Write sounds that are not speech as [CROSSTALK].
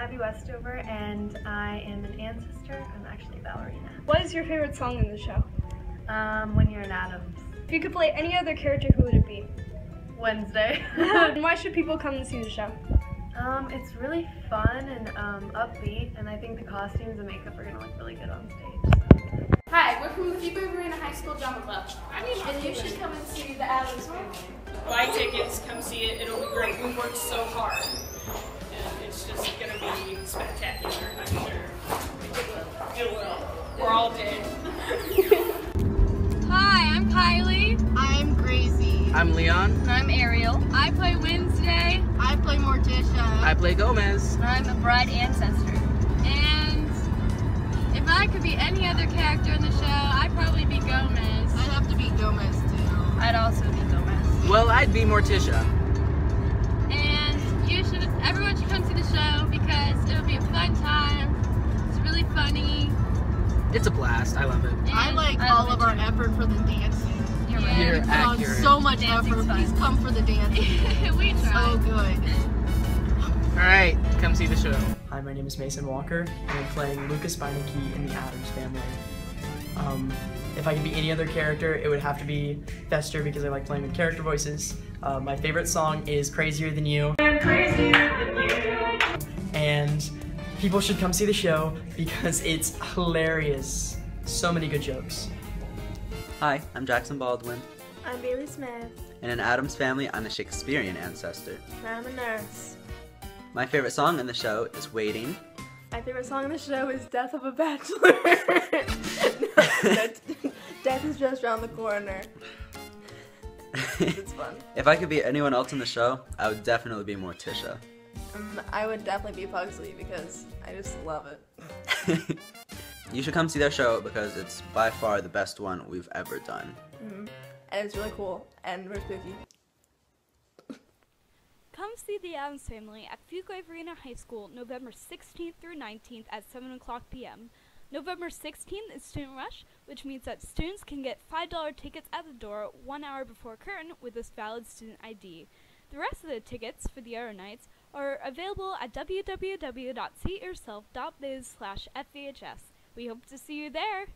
Abby Westover, and I am an ancestor. I'm actually a ballerina. What is your favorite song in the show? Um, when you're an Addams. If you could play any other character, who would it be? Wednesday. [LAUGHS] [LAUGHS] why should people come and see the show? um, it's really fun and um, upbeat, and I think the costumes and makeup are gonna look really good on stage. Hi, we're from the Fuquay-Varina High School Drama Club. And you should come and see the Addams Family. buy tickets, come see it. It'll be great. We've worked so hard. And it's just going to be spectacular, I'm sure. It will. We're all dead. [LAUGHS] Hi, I'm Kylie. I'm Gracie. I'm Leon. I'm Ariel. I play Wednesday. I play Morticia. I play Gomez. I'm a bride ancestor. And if I could be any other character in the show, I'd probably be Gomez. I'd have to be Gomez too. I'd also be Gomez. Well, I'd be Morticia. And you should, everyone should come see the show because it'll be a fun time. It's really funny. It's a blast. I love it. and I like I all of our too. effort for the dancing. You're Yeah, You're we put on accurate. so much Dancing's effort. fun. Please come for the dancing. [LAUGHS] we so good. All right, come see the show. Hi, my name is Mason Walker, and I'm playing Lucas Beineke in the Addams Family. Um, if I could be any other character, it would have to be Fester because I like playing with character voices. Uh, my favorite song is Crazier Than You. And people should come see the show because it's hilarious. So many good jokes. Hi, I'm Jackson Baldwin. I'm Bailey Smith, And In an Addams family, I'm a Shakespearean ancestor. and I'm a nurse. My favorite song in the show is Waiting. My favorite song in the show is Death of a Bachelor. [LAUGHS] [LAUGHS] death is just around the corner. It's fun. [LAUGHS] if I could be anyone else in the show, I would definitely be Morticia. Um, I would definitely be Pugsley because I just love it. [LAUGHS] you should come see their show because it's by far the best one we've ever done. And it's really cool and very spooky. [LAUGHS] Come see the Addams Family at Fuquay-Varina High School November 16th through 19th at 7 o'clock p.m. November 16th is Student Rush, which means that students can get $5 tickets at the door one hour before curtain with this valid student ID. The rest of the tickets for the other nights are available at www.seatyourself.biz slash FVHS. We hope to see you there!